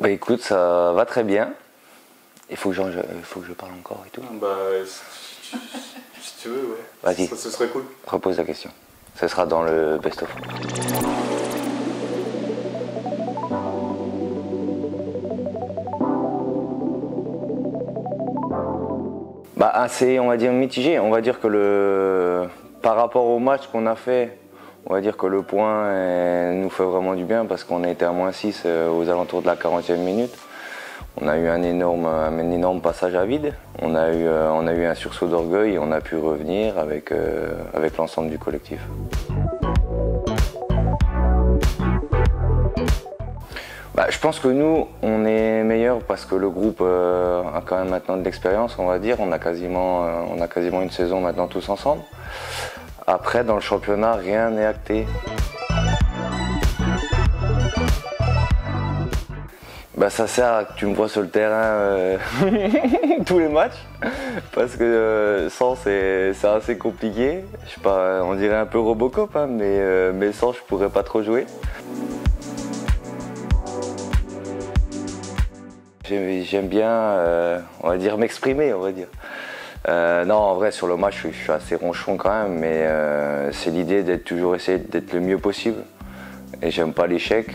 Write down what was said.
Bah écoute, ça va très bien. Il faut que, je, il faut que je parle encore et tout. Bah, si, si tu veux, ouais. Vas-y. Ça, ce serait cool. Repose la question. Ce sera dans le best-of. Bah assez, on va dire mitigé. On va dire que le, par rapport au match qu'on a fait, on va dire que le point euh, nous fait vraiment du bien parce qu'on a été à moins 6 euh, aux alentours de la 40e minute. On a eu un énorme, un énorme passage à vide. On a eu, euh, on a eu un sursaut d'orgueil et on a pu revenir avec, avec l'ensemble du collectif. Bah, je pense que nous, on est meilleurs parce que le groupe a quand même maintenant de l'expérience, on va dire. On a, quasiment, on a quasiment une saison maintenant tous ensemble. Après, dans le championnat, rien n'est acté. Bah, ça sert à que tu me vois sur le terrain euh, tous les matchs parce que euh, sans c'est assez compliqué. Je sais pas, on dirait un peu Robocop, hein, mais, euh, mais sans je pourrais pas trop jouer. J'aime bien, on va dire, m'exprimer, on va dire. Euh, non, en vrai, sur le match, je suis, assez ronchon quand même, mais euh, c'est l'idée d'être toujours essayer d'être le mieux possible. Et j'aime pas l'échec.